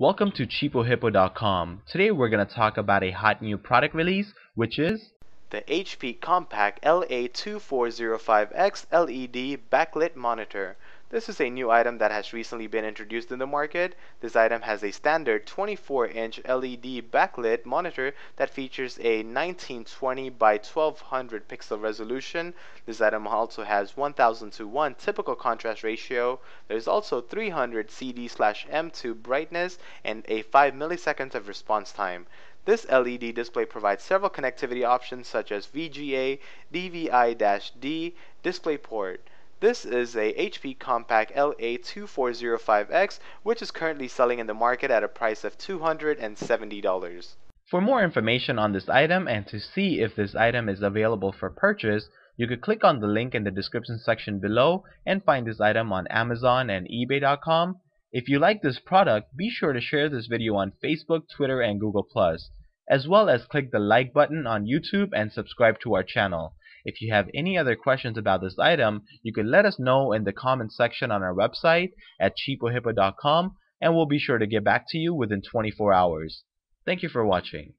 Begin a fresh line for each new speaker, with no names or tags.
Welcome to CheapoHippo.com. Today we're going to talk about a hot new product release, which is
the HP Compaq LA2405X LED backlit monitor. This is a new item that has recently been introduced in the market. This item has a standard 24-inch LED backlit monitor that features a 1920 by 1200 pixel resolution. This item also has 1000 to 1 typical contrast ratio. There's also 300 CD/M2 brightness and a 5 milliseconds of response time. This LED display provides several connectivity options such as VGA, DVI-D, DisplayPort. This is a HP Compaq LA2405X, which is currently selling in the market at a price of $270.
For more information on this item and to see if this item is available for purchase, you could click on the link in the description section below and find this item on Amazon and eBay.com. If you like this product, be sure to share this video on Facebook, Twitter, and Google+, as well as click the like button on YouTube and subscribe to our channel. If you have any other questions about this item, you can let us know in the comment section on our website at cheapohippo.com and we'll be sure to get back to you within 24 hours. Thank you for watching.